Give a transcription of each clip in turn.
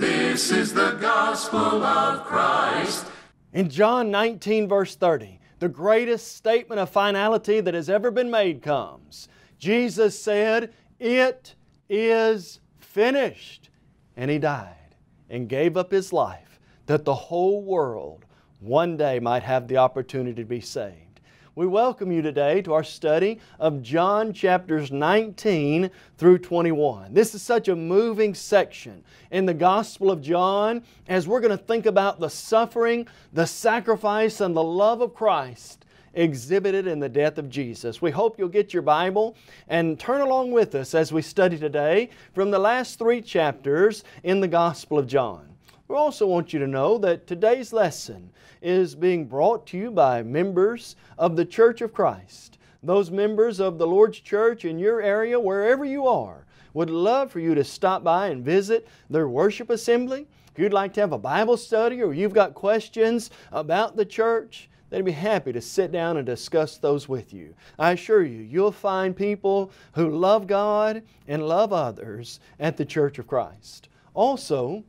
This is the gospel of Christ. In John 19, verse 30, the greatest statement of finality that has ever been made comes. Jesus said, It is finished. And He died and gave up His life that the whole world one day might have the opportunity to be saved. We welcome you today to our study of John chapters 19 through 21. This is such a moving section in the Gospel of John as we're going to think about the suffering, the sacrifice, and the love of Christ exhibited in the death of Jesus. We hope you'll get your Bible and turn along with us as we study today from the last three chapters in the Gospel of John. We also want you to know that today's lesson is being brought to you by members of the Church of Christ. Those members of the Lord's Church in your area, wherever you are, would love for you to stop by and visit their worship assembly. If you'd like to have a Bible study or you've got questions about the church, they'd be happy to sit down and discuss those with you. I assure you, you'll find people who love God and love others at the Church of Christ. Also,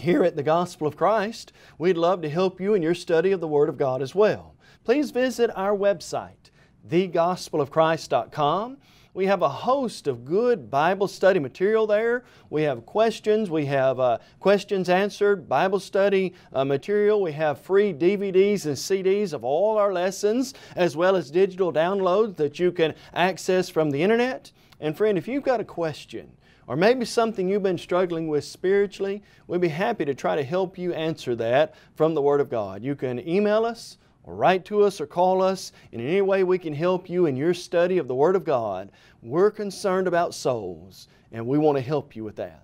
here at the Gospel of Christ, we'd love to help you in your study of the Word of God as well. Please visit our website, thegospelofchrist.com. We have a host of good Bible study material there. We have questions, we have uh, questions answered, Bible study uh, material. We have free DVDs and CDs of all our lessons, as well as digital downloads that you can access from the internet. And friend, if you've got a question, or maybe something you've been struggling with spiritually, we'd be happy to try to help you answer that from the Word of God. You can email us, or write to us or call us in any way we can help you in your study of the Word of God. We're concerned about souls and we want to help you with that.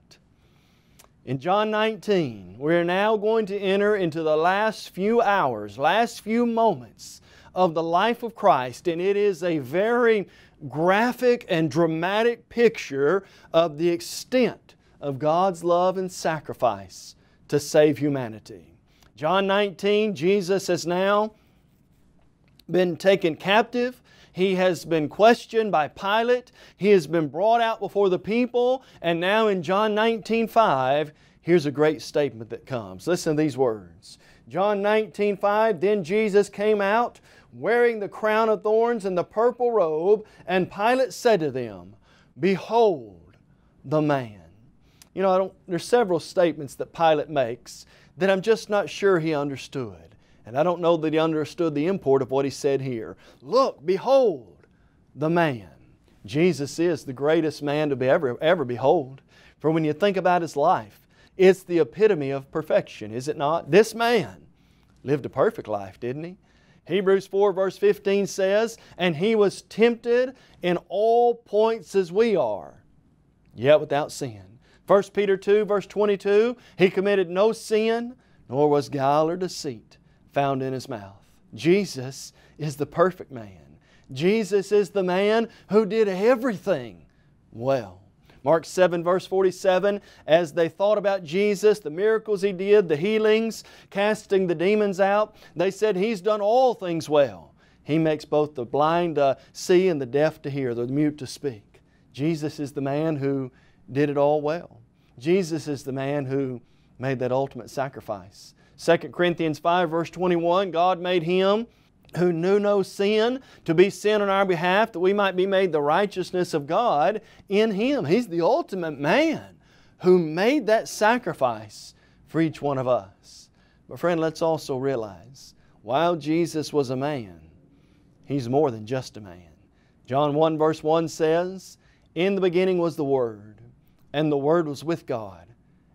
In John 19, we're now going to enter into the last few hours, last few moments of the life of Christ, and it is a very graphic and dramatic picture of the extent of God's love and sacrifice to save humanity. John 19, Jesus has now been taken captive. He has been questioned by Pilate. He has been brought out before the people. And now in John 19 5, here's a great statement that comes. Listen to these words. John 19 5, Then Jesus came out wearing the crown of thorns and the purple robe, and Pilate said to them, Behold the man. You know, there's several statements that Pilate makes that I'm just not sure he understood. And I don't know that he understood the import of what he said here. Look, behold the man. Jesus is the greatest man to be ever, ever behold. For when you think about his life, it's the epitome of perfection, is it not? This man lived a perfect life, didn't he? Hebrews 4 verse 15 says, And he was tempted in all points as we are, yet without sin. 1 Peter 2 verse 22, He committed no sin, nor was guile or deceit found in his mouth. Jesus is the perfect man. Jesus is the man who did everything well. Mark 7, verse 47, as they thought about Jesus, the miracles He did, the healings, casting the demons out, they said, He's done all things well. He makes both the blind to see and the deaf to hear, the mute to speak. Jesus is the man who did it all well. Jesus is the man who made that ultimate sacrifice. 2 Corinthians 5 verse 21, God made Him who knew no sin to be sin on our behalf that we might be made the righteousness of God in Him. He's the ultimate man who made that sacrifice for each one of us. But friend, let's also realize, while Jesus was a man, He's more than just a man. John 1 verse 1 says, In the beginning was the Word, and the Word was with God,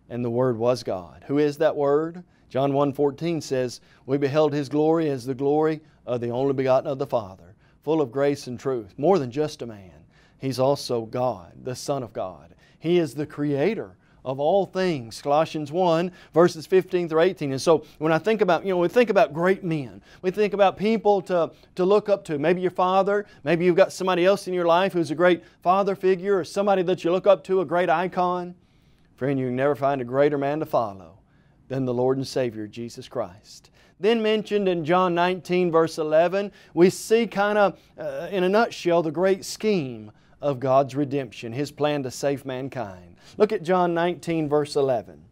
and the Word was God. Who is that Word? John 1.14 says, We beheld His glory as the glory of the only begotten of the Father, full of grace and truth. More than just a man, He's also God, the Son of God. He is the Creator of all things. Colossians 1, verses 15 through 18. And so when I think about, you know, we think about great men. We think about people to, to look up to. Maybe your father, maybe you've got somebody else in your life who's a great father figure or somebody that you look up to, a great icon. Friend, you can never find a greater man to follow than the Lord and Savior, Jesus Christ. Then mentioned in John 19, verse 11, we see kind of, uh, in a nutshell, the great scheme of God's redemption, His plan to save mankind. Look at John 19, verse 11.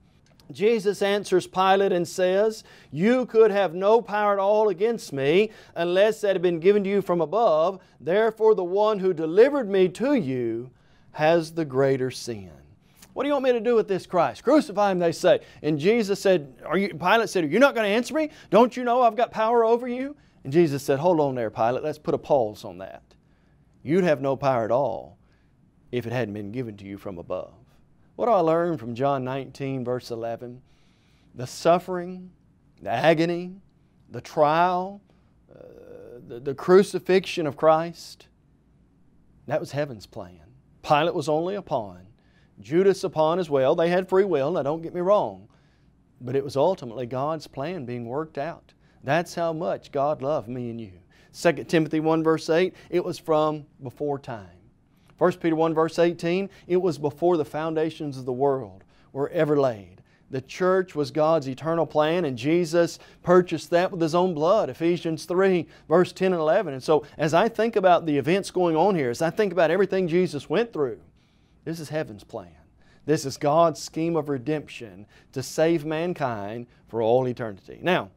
Jesus answers Pilate and says, You could have no power at all against me unless that had been given to you from above. Therefore, the one who delivered me to you has the greater sin. What do you want me to do with this Christ? Crucify him, they say. And Jesus said, are you, Pilate said, Are you not going to answer me? Don't you know I've got power over you? And Jesus said, Hold on there, Pilate. Let's put a pause on that. You'd have no power at all if it hadn't been given to you from above. What do I learn from John 19, verse 11? The suffering, the agony, the trial, uh, the, the crucifixion of Christ, that was heaven's plan. Pilate was only a pawn. Judas upon as well. They had free will, now don't get me wrong. But it was ultimately God's plan being worked out. That's how much God loved me and you. 2 Timothy 1 verse 8, it was from before time. 1 Peter 1 verse 18, it was before the foundations of the world were ever laid. The church was God's eternal plan and Jesus purchased that with His own blood. Ephesians 3 verse 10 and 11. And so as I think about the events going on here, as I think about everything Jesus went through, this is heaven's plan. This is God's scheme of redemption to save mankind for all eternity. Now,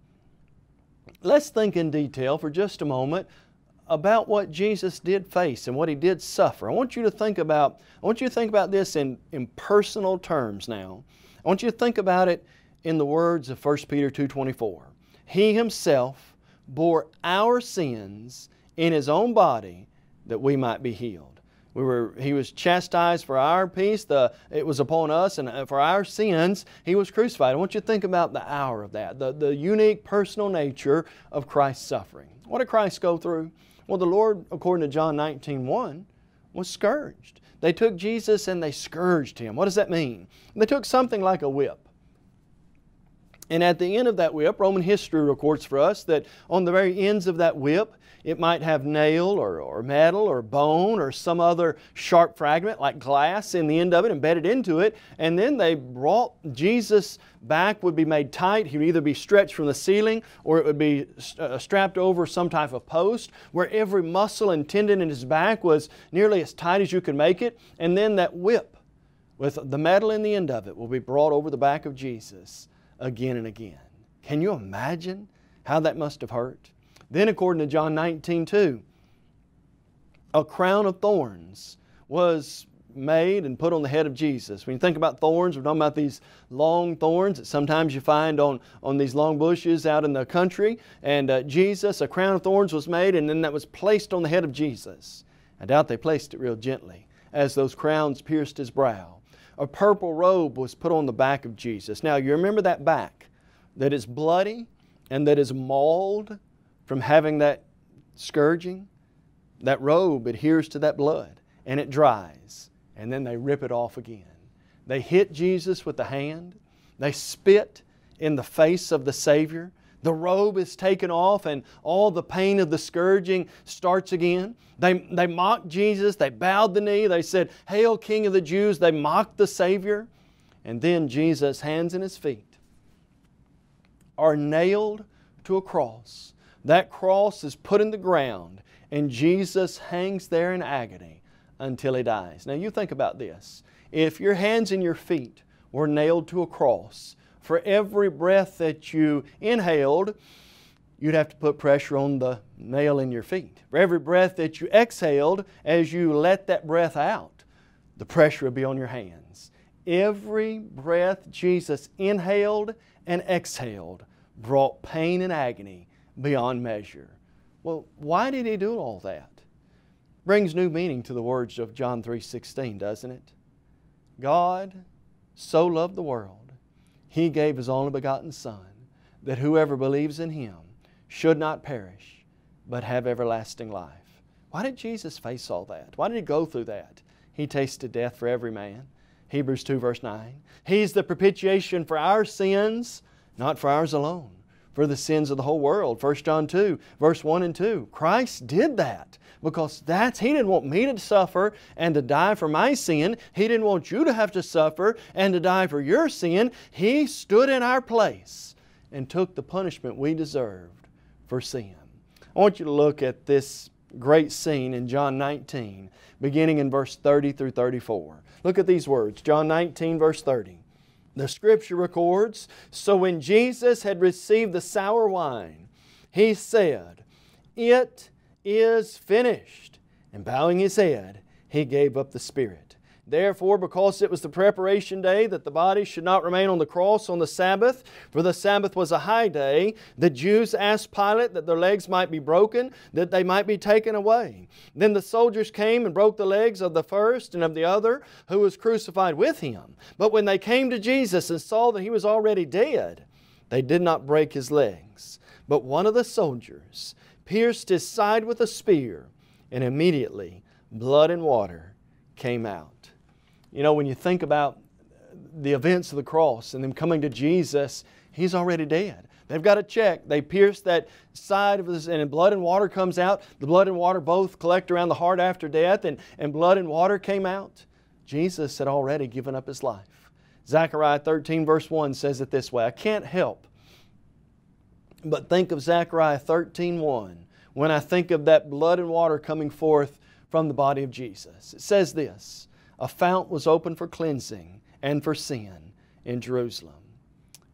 let's think in detail for just a moment about what Jesus did face and what He did suffer. I want you to think about, I want you to think about this in, in personal terms now. I want you to think about it in the words of 1 Peter 2.24. He Himself bore our sins in His own body that we might be healed. We were, he was chastised for our peace. The, it was upon us, and uh, for our sins, He was crucified. I want you to think about the hour of that, the, the unique personal nature of Christ's suffering. What did Christ go through? Well, the Lord, according to John 19 1, was scourged. They took Jesus and they scourged Him. What does that mean? They took something like a whip. And at the end of that whip, Roman history records for us that on the very ends of that whip, it might have nail or, or metal or bone or some other sharp fragment like glass in the end of it embedded into it. And then they brought Jesus back would be made tight. He would either be stretched from the ceiling or it would be uh, strapped over some type of post where every muscle and tendon in his back was nearly as tight as you could make it. And then that whip with the metal in the end of it will be brought over the back of Jesus again and again. Can you imagine how that must have hurt? Then, according to John 19, 2, a crown of thorns was made and put on the head of Jesus. When you think about thorns, we're talking about these long thorns that sometimes you find on, on these long bushes out in the country. And uh, Jesus, a crown of thorns was made and then that was placed on the head of Jesus. I doubt they placed it real gently as those crowns pierced His brow. A purple robe was put on the back of Jesus. Now you remember that back that is bloody and that is mauled from having that scourging, that robe adheres to that blood and it dries, and then they rip it off again. They hit Jesus with the hand, they spit in the face of the Savior. The robe is taken off and all the pain of the scourging starts again. They, they mocked Jesus, they bowed the knee, they said, Hail, King of the Jews. They mocked the Savior. And then Jesus' hands and His feet are nailed to a cross that cross is put in the ground and Jesus hangs there in agony until He dies. Now you think about this. If your hands and your feet were nailed to a cross, for every breath that you inhaled, you'd have to put pressure on the nail in your feet. For every breath that you exhaled, as you let that breath out, the pressure would be on your hands. Every breath Jesus inhaled and exhaled brought pain and agony beyond measure. Well, why did he do all that? Brings new meaning to the words of John 3:16, doesn't it? God so loved the world, he gave his only begotten son, that whoever believes in him should not perish, but have everlasting life. Why did Jesus face all that? Why did he go through that? He tasted death for every man. Hebrews 2, verse 9. He's the propitiation for our sins, not for ours alone, for the sins of the whole world. 1 John 2, verse 1 and 2. Christ did that because that's He didn't want me to suffer and to die for my sin. He didn't want you to have to suffer and to die for your sin. He stood in our place and took the punishment we deserved for sin. I want you to look at this great scene in John 19, beginning in verse 30 through 34. Look at these words John 19, verse 30. The scripture records So when Jesus had received the sour wine, he said, It is finished. And bowing his head, he gave up the spirit. Therefore, because it was the preparation day that the body should not remain on the cross on the Sabbath, for the Sabbath was a high day, the Jews asked Pilate that their legs might be broken, that they might be taken away. Then the soldiers came and broke the legs of the first and of the other who was crucified with him. But when they came to Jesus and saw that he was already dead, they did not break his legs. But one of the soldiers pierced his side with a spear, and immediately blood and water came out. You know, when you think about the events of the cross and them coming to Jesus, He's already dead. They've got to check. They pierce that side of this, and blood and water comes out. The blood and water both collect around the heart after death, and, and blood and water came out. Jesus had already given up His life. Zechariah 13, verse 1 says it this way I can't help but think of Zechariah 13, 1 when I think of that blood and water coming forth from the body of Jesus. It says this a fount was opened for cleansing and for sin in Jerusalem.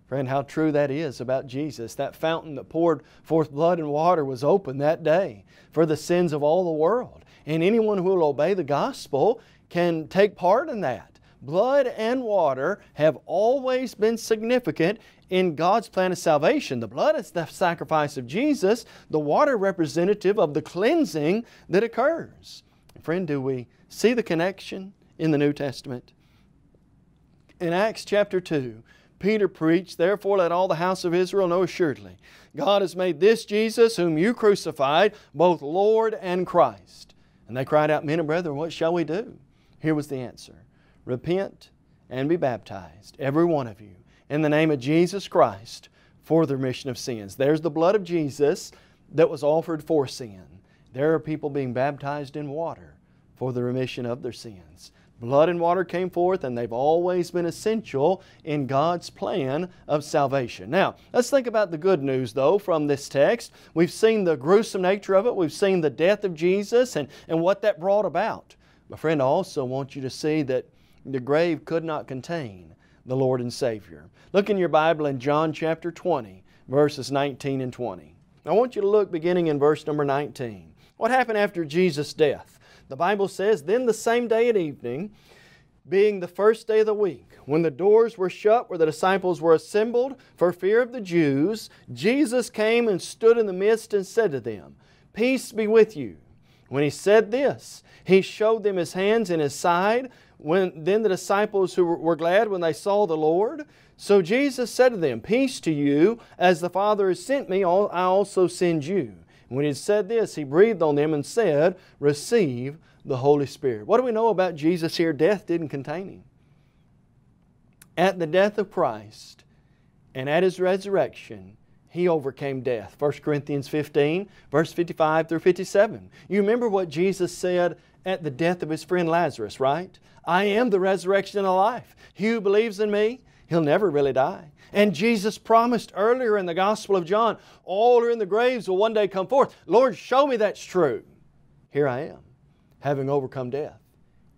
Friend, how true that is about Jesus. That fountain that poured forth blood and water was opened that day for the sins of all the world. And anyone who will obey the gospel can take part in that. Blood and water have always been significant in God's plan of salvation. The blood is the sacrifice of Jesus, the water representative of the cleansing that occurs. Friend, do we see the connection? In the New Testament. In Acts chapter 2, Peter preached, Therefore let all the house of Israel know assuredly, God has made this Jesus, whom you crucified, both Lord and Christ. And they cried out, Men and brethren, what shall we do? Here was the answer Repent and be baptized, every one of you, in the name of Jesus Christ for the remission of sins. There's the blood of Jesus that was offered for sin. There are people being baptized in water for the remission of their sins. Blood and water came forth, and they've always been essential in God's plan of salvation. Now, let's think about the good news, though, from this text. We've seen the gruesome nature of it, we've seen the death of Jesus and, and what that brought about. My friend, I also want you to see that the grave could not contain the Lord and Savior. Look in your Bible in John chapter 20, verses 19 and 20. I want you to look beginning in verse number 19. What happened after Jesus' death? The Bible says, Then the same day at evening, being the first day of the week, when the doors were shut where the disciples were assembled for fear of the Jews, Jesus came and stood in the midst and said to them, Peace be with you. When he said this, he showed them his hands and his side. When, then the disciples who were glad when they saw the Lord. So Jesus said to them, Peace to you, as the Father has sent me, I also send you. When he had said this, he breathed on them and said, Receive the Holy Spirit. What do we know about Jesus here? Death didn't contain him. At the death of Christ and at his resurrection, he overcame death. 1 Corinthians 15, verse 55 through 57. You remember what Jesus said at the death of his friend Lazarus, right? I am the resurrection and the life. He who believes in me, he'll never really die. And Jesus promised earlier in the Gospel of John, all who are in the graves will one day come forth. Lord, show me that's true. Here I am, having overcome death.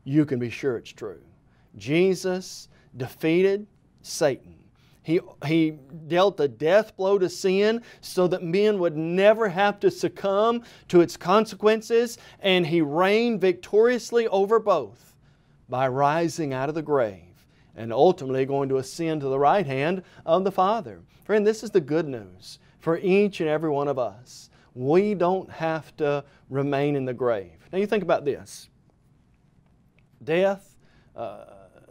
You can be sure it's true. Jesus defeated Satan. He, he dealt a death blow to sin so that men would never have to succumb to its consequences, and He reigned victoriously over both by rising out of the grave and ultimately going to ascend to the right hand of the Father. Friend, this is the good news for each and every one of us. We don't have to remain in the grave. Now, you think about this death, uh,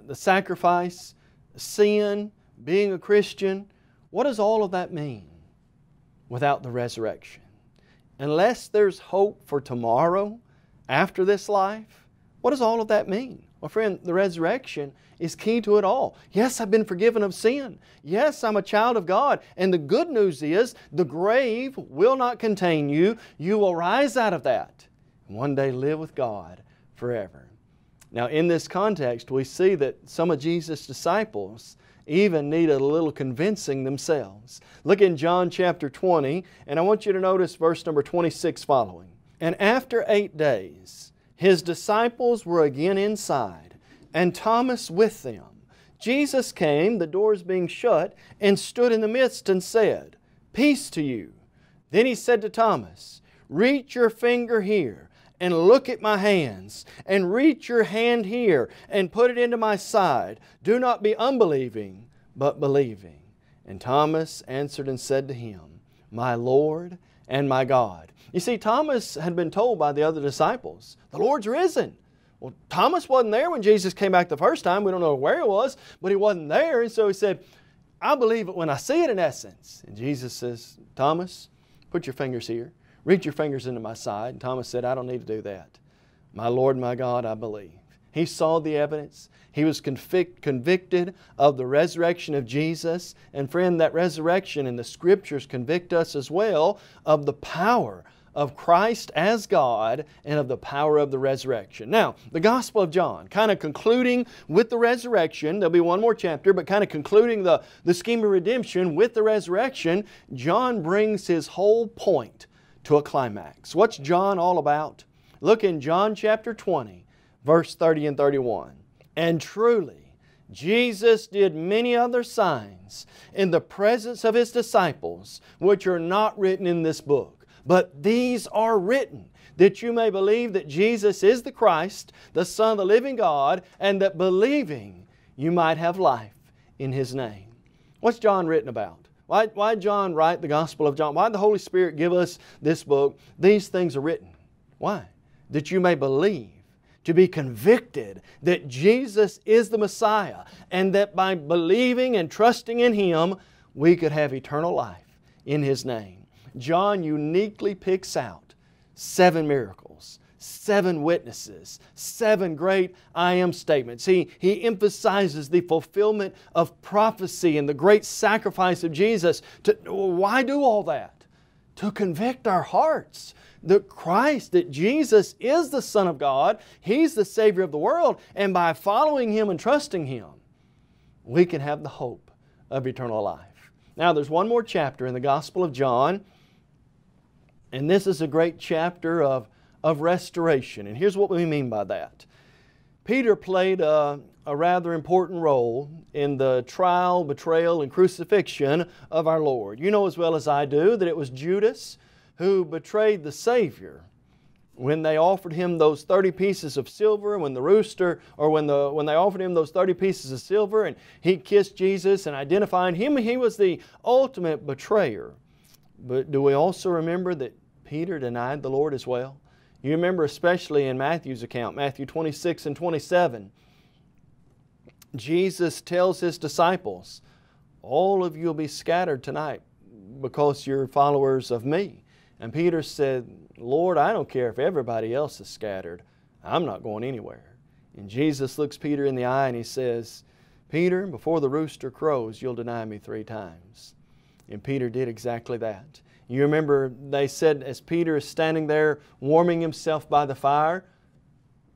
the sacrifice, sin, being a Christian. What does all of that mean without the resurrection? Unless there's hope for tomorrow after this life, what does all of that mean? Well, friend, the resurrection is key to it all. Yes, I've been forgiven of sin. Yes, I'm a child of God. And the good news is the grave will not contain you. You will rise out of that and one day live with God forever. Now, in this context, we see that some of Jesus' disciples even needed a little convincing themselves. Look in John chapter 20, and I want you to notice verse number 26 following. And after eight days, his disciples were again inside, and Thomas with them. Jesus came, the doors being shut, and stood in the midst and said, Peace to you. Then he said to Thomas, Reach your finger here and look at my hands, and reach your hand here and put it into my side. Do not be unbelieving, but believing. And Thomas answered and said to him, My Lord and my God. You see, Thomas had been told by the other disciples, The Lord's risen. Well, Thomas wasn't there when Jesus came back the first time. We don't know where he was, but he wasn't there. And so he said, I believe it when I see it in essence. And Jesus says, Thomas, put your fingers here. Reach your fingers into my side. And Thomas said, I don't need to do that. My Lord, my God, I believe. He saw the evidence. He was convic convicted of the resurrection of Jesus. And friend, that resurrection in the Scriptures convict us as well of the power of Christ as God and of the power of the resurrection. Now, the Gospel of John, kind of concluding with the resurrection, there'll be one more chapter, but kind of concluding the, the scheme of redemption with the resurrection, John brings his whole point to a climax. What's John all about? Look in John chapter 20, verse 30 and 31. And truly, Jesus did many other signs in the presence of His disciples, which are not written in this book. But these are written that you may believe that Jesus is the Christ, the Son of the living God, and that believing you might have life in His name. What's John written about? Why, why John write the Gospel of John? Why did the Holy Spirit give us this book? These things are written. Why? That you may believe, to be convicted that Jesus is the Messiah, and that by believing and trusting in Him, we could have eternal life in His name. John uniquely picks out seven miracles seven witnesses, seven great I am statements. He, he emphasizes the fulfillment of prophecy and the great sacrifice of Jesus. To, why do all that? To convict our hearts that Christ, that Jesus is the Son of God, He's the Savior of the world, and by following Him and trusting Him, we can have the hope of eternal life. Now, there's one more chapter in the Gospel of John, and this is a great chapter of of restoration. And here's what we mean by that. Peter played a, a, rather important role in the trial, betrayal, and crucifixion of our Lord. You know as well as I do that it was Judas who betrayed the Savior when they offered him those 30 pieces of silver, when the rooster, or when, the, when they offered him those 30 pieces of silver and he kissed Jesus and identified him, he was the ultimate betrayer. But do we also remember that Peter denied the Lord as well? You remember especially in Matthew's account, Matthew 26 and 27, Jesus tells His disciples, all of you will be scattered tonight because you're followers of me. And Peter said, Lord, I don't care if everybody else is scattered. I'm not going anywhere. And Jesus looks Peter in the eye and he says, Peter, before the rooster crows, you'll deny me three times. And Peter did exactly that. You remember they said as Peter is standing there warming himself by the fire,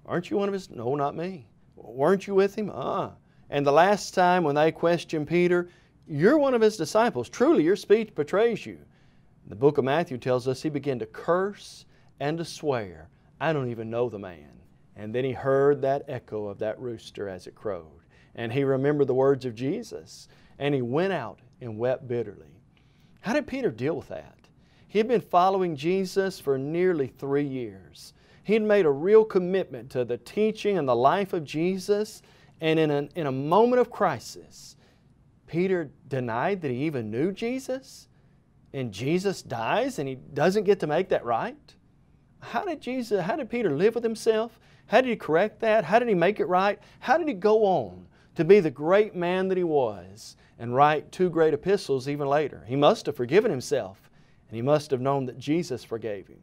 Aren't you one of his? No, not me. Weren't you with him? Ah. And the last time when they questioned Peter, You're one of his disciples. Truly, your speech betrays you. The book of Matthew tells us he began to curse and to swear, I don't even know the man. And then he heard that echo of that rooster as it crowed. And he remembered the words of Jesus. And he went out and wept bitterly. How did Peter deal with that? He had been following Jesus for nearly three years. He had made a real commitment to the teaching and the life of Jesus, and in a, in a moment of crisis, Peter denied that he even knew Jesus, and Jesus dies and he doesn't get to make that right? How did Jesus, how did Peter live with himself? How did he correct that? How did he make it right? How did he go on to be the great man that he was and write two great epistles even later? He must have forgiven himself and he must have known that Jesus forgave him.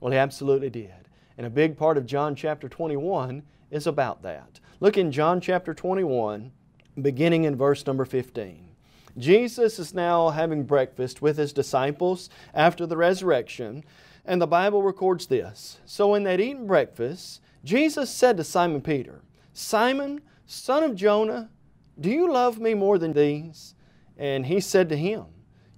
Well, he absolutely did. And a big part of John chapter 21 is about that. Look in John chapter 21, beginning in verse number 15. Jesus is now having breakfast with His disciples after the resurrection, and the Bible records this. So when they'd eaten breakfast, Jesus said to Simon Peter, Simon, son of Jonah, do you love me more than these? And he said to him,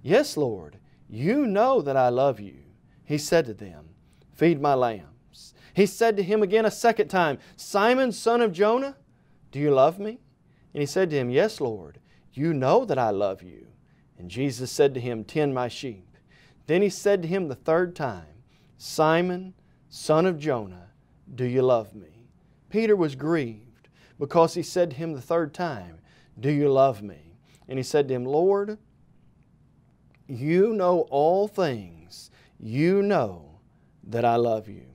Yes, Lord, you know that I love you. He said to them, Feed my lambs. He said to him again a second time, Simon, son of Jonah, do you love me? And he said to him, Yes, Lord, you know that I love you. And Jesus said to him, Tend my sheep. Then he said to him the third time, Simon, son of Jonah, do you love me? Peter was grieved because he said to him the third time, Do you love me? And he said to him, Lord, you know all things. You know that I love you.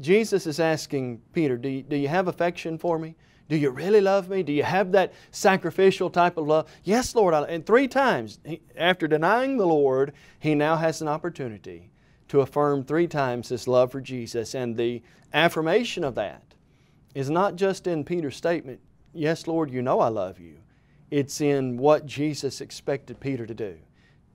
Jesus is asking Peter, do you, do you have affection for me? Do you really love me? Do you have that sacrificial type of love? Yes, Lord. And three times, after denying the Lord, he now has an opportunity to affirm three times his love for Jesus. And the affirmation of that is not just in Peter's statement, Yes, Lord, you know I love you. It's in what Jesus expected Peter to do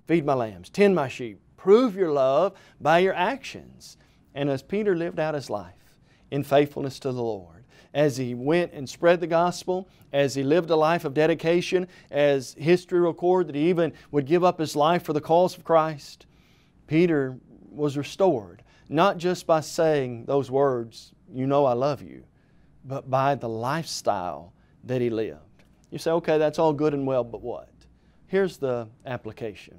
feed my lambs, tend my sheep, prove your love by your actions. And as Peter lived out his life in faithfulness to the Lord, as he went and spread the gospel, as he lived a life of dedication, as history records that he even would give up his life for the cause of Christ, Peter was restored, not just by saying those words, you know I love you, but by the lifestyle that he lived. You say, okay, that's all good and well, but what? Here's the application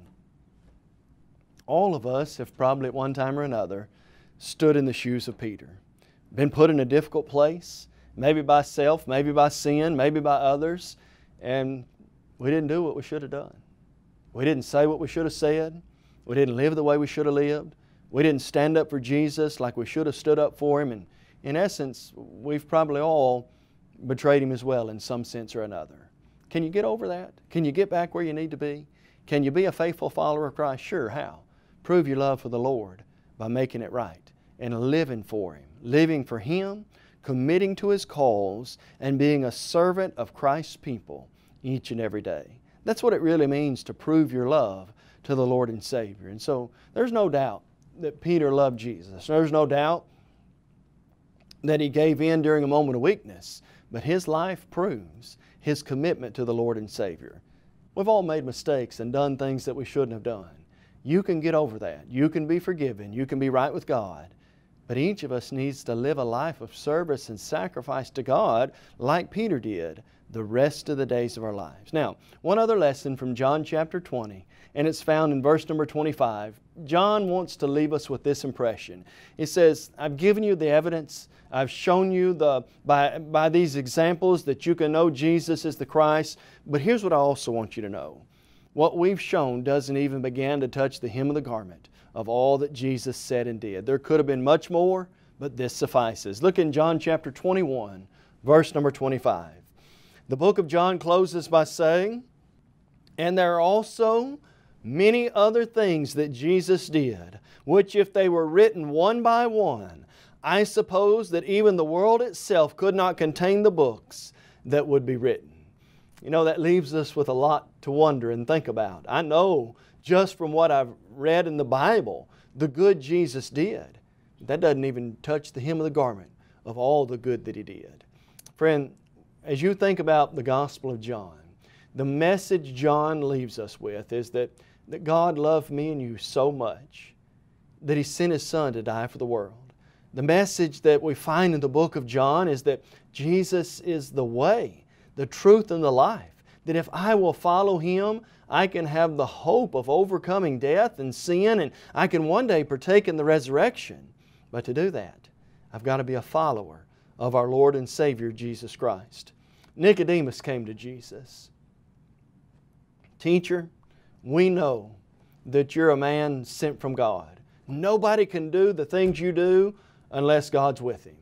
all of us have probably at one time or another stood in the shoes of Peter, been put in a difficult place, maybe by self, maybe by sin, maybe by others, and we didn't do what we should have done. We didn't say what we should have said. We didn't live the way we should have lived. We didn't stand up for Jesus like we should have stood up for Him. And in essence, we've probably all betrayed Him as well in some sense or another. Can you get over that? Can you get back where you need to be? Can you be a faithful follower of Christ? Sure, how? Prove your love for the Lord by making it right and living for Him, living for Him, committing to His cause, and being a servant of Christ's people each and every day. That's what it really means to prove your love to the Lord and Savior. And so there's no doubt that Peter loved Jesus. There's no doubt that he gave in during a moment of weakness, but his life proves his commitment to the Lord and Savior. We've all made mistakes and done things that we shouldn't have done. You can get over that. You can be forgiven. You can be right with God. But each of us needs to live a life of service and sacrifice to God like Peter did the rest of the days of our lives. Now, one other lesson from John chapter 20, and it's found in verse number 25. John wants to leave us with this impression. He says, I've given you the evidence. I've shown you the, by, by these examples that you can know Jesus is the Christ. But here's what I also want you to know what we've shown doesn't even begin to touch the hem of the garment of all that Jesus said and did. There could have been much more, but this suffices. Look in John chapter 21, verse number 25. The book of John closes by saying, And there are also many other things that Jesus did, which if they were written one by one, I suppose that even the world itself could not contain the books that would be written. You know, that leaves us with a lot to wonder and think about. I know just from what I've read in the Bible the good Jesus did. That doesn't even touch the hem of the garment of all the good that He did. Friend, as you think about the Gospel of John, the message John leaves us with is that, that God loved me and you so much that He sent His Son to die for the world. The message that we find in the book of John is that Jesus is the way the truth, and the life. That if I will follow Him, I can have the hope of overcoming death and sin, and I can one day partake in the resurrection. But to do that, I've got to be a follower of our Lord and Savior Jesus Christ. Nicodemus came to Jesus. Teacher, we know that you're a man sent from God. Nobody can do the things you do unless God's with him.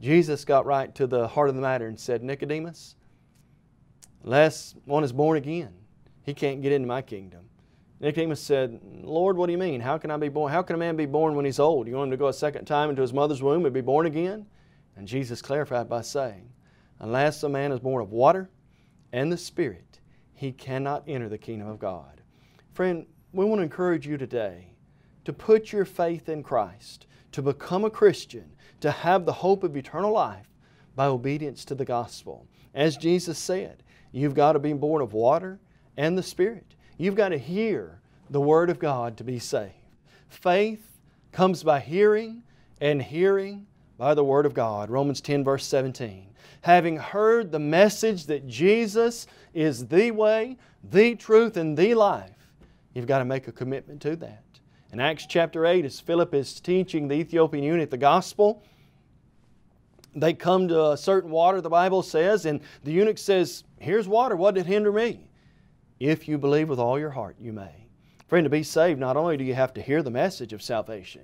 Jesus got right to the heart of the matter and said, Nicodemus, unless one is born again, he can't get into my kingdom. Nicodemus said, Lord, what do you mean? How can I be born? How can a man be born when he's old? You want him to go a second time into his mother's womb and be born again? And Jesus clarified by saying, Unless a man is born of water and the Spirit, he cannot enter the kingdom of God. Friend, we want to encourage you today to put your faith in Christ, to become a Christian, to have the hope of eternal life by obedience to the gospel. As Jesus said, you've got to be born of water and the Spirit. You've got to hear the Word of God to be saved. Faith comes by hearing, and hearing by the Word of God. Romans 10, verse 17. Having heard the message that Jesus is the way, the truth, and the life, you've got to make a commitment to that. In Acts chapter 8, as Philip is teaching the Ethiopian eunuch the gospel, they come to a certain water, the Bible says, and the eunuch says, Here's water, what did it hinder me? If you believe with all your heart, you may. Friend, to be saved, not only do you have to hear the message of salvation,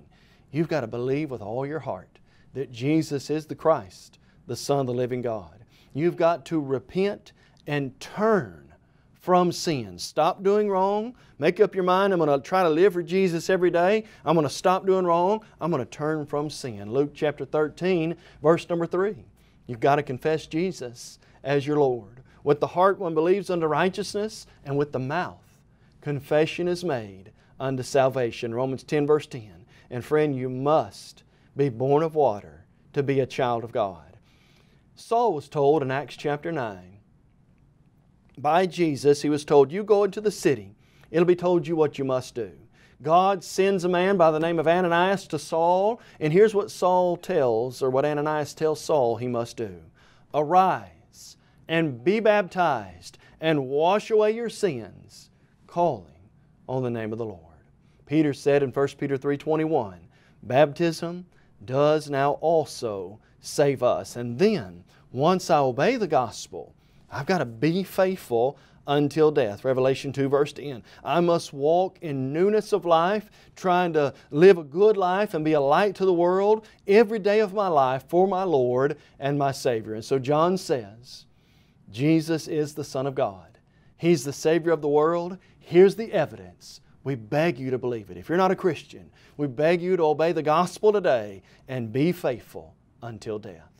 you've got to believe with all your heart that Jesus is the Christ, the Son of the living God. You've got to repent and turn from sin. Stop doing wrong. Make up your mind, I'm going to try to live for Jesus every day. I'm going to stop doing wrong. I'm going to turn from sin. Luke chapter 13, verse number 3. You've got to confess Jesus as your Lord. With the heart one believes unto righteousness, and with the mouth confession is made unto salvation. Romans 10, verse 10. And friend, you must be born of water to be a child of God. Saul was told in Acts chapter 9 by Jesus, he was told, You go into the city, it'll be told you what you must do. God sends a man by the name of Ananias to Saul, and here's what Saul tells, or what Ananias tells Saul he must do Arise and be baptized and wash away your sins, calling on the name of the Lord. Peter said in 1 Peter 3:21, baptism does now also save us. And then, once I obey the gospel, I've got to be faithful until death. Revelation 2, verse 10. I must walk in newness of life, trying to live a good life and be a light to the world every day of my life for my Lord and my Savior. And so John says, Jesus is the Son of God. He's the Savior of the world. Here's the evidence. We beg you to believe it. If you're not a Christian, we beg you to obey the gospel today and be faithful until death.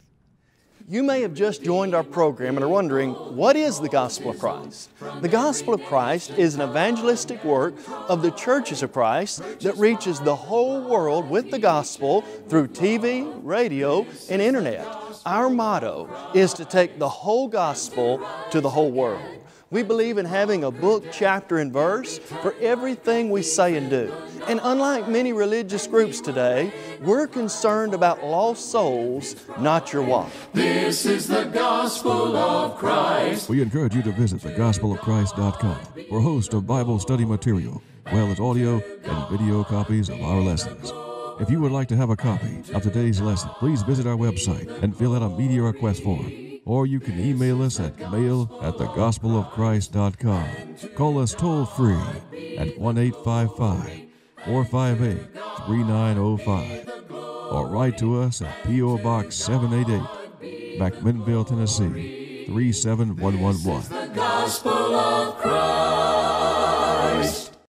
You may have just joined our program and are wondering, what is the gospel of Christ? The gospel of Christ is an evangelistic work of the churches of Christ that reaches the whole world with the gospel through TV, radio, and internet. Our motto is to take the whole gospel to the whole world. We believe in having a book, chapter, and verse for everything we say and do. And unlike many religious groups today, we're concerned about lost souls, not your wife. This is the gospel of Christ. We encourage you to visit thegospelofchrist.com for a host of Bible study material, as well as audio and video copies of our lessons. If you would like to have a copy of today's lesson, please visit our website and fill out a media request form or you can email us at mail at thegospelofchrist.com. Call us toll free at 1 855 458 3905 or write to us at P.O. Box 788, McMinnville, Tennessee 37111.